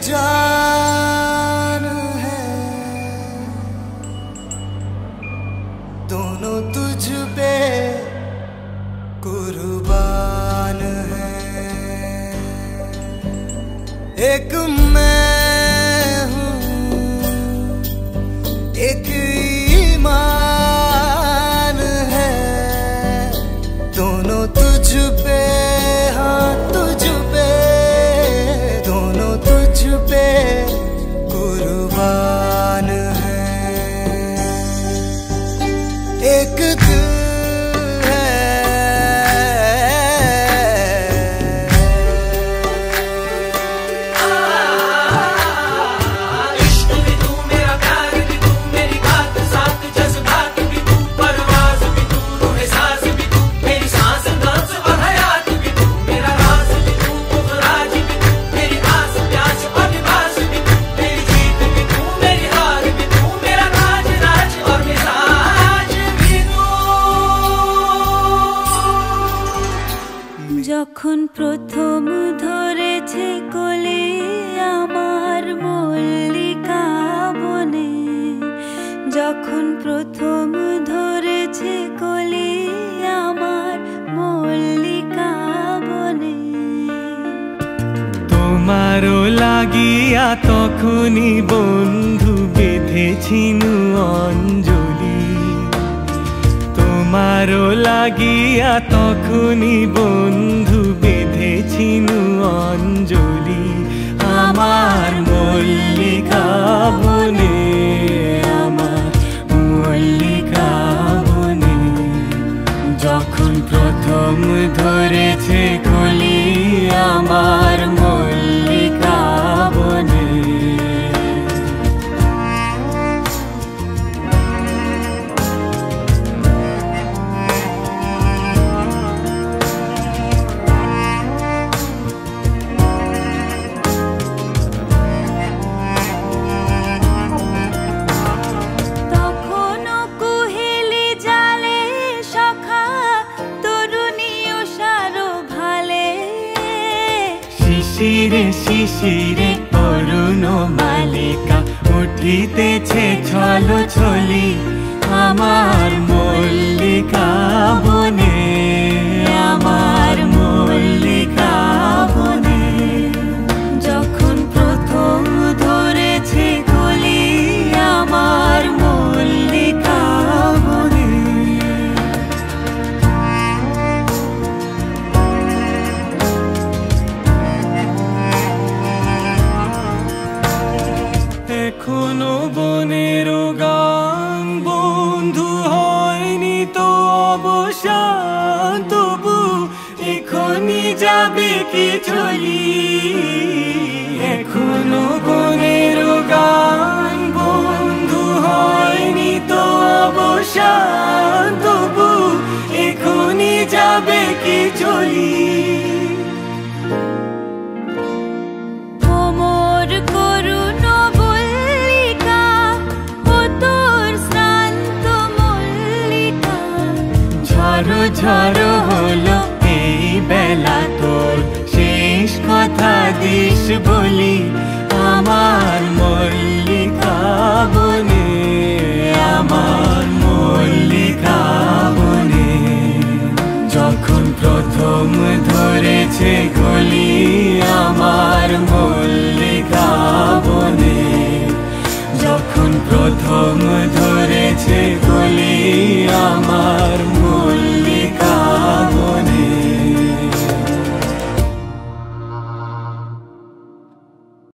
जान है। दोनों तुझ पे कुर्बान है। एक मैं যখন প্রথম ধরেছে কলে আমার মল্লিকা বনে, যখন প্রথম ধরেছে কোলে আমার মল্লিকা বনে। তোমারও লাগিয়া তখনই বন্ধু বেঁধেছিনু অঞ্জলি। তোমারও লাগিয়া তখনই বন্ধু বেঁধেছিনু অঞ্জলি আমার মল্লিকা বনে। শিশিরে শিশিরে অরুণ মালিকা উঠিতেছে ছল ছলি আমার মল্লিকা। যাবে কি চলি এখনও বনের গান বন্ধু হয়নি তো অবসান তবু এখনই যাবে কি চলি ঝড় ঝড় বলি, আমার মল্লিকা বনে, আমার মল্লিকা বনে। যখন প্রথম ধরেছে গলি, আমার মল্লিকা বনে। যখন প্রথম ধরে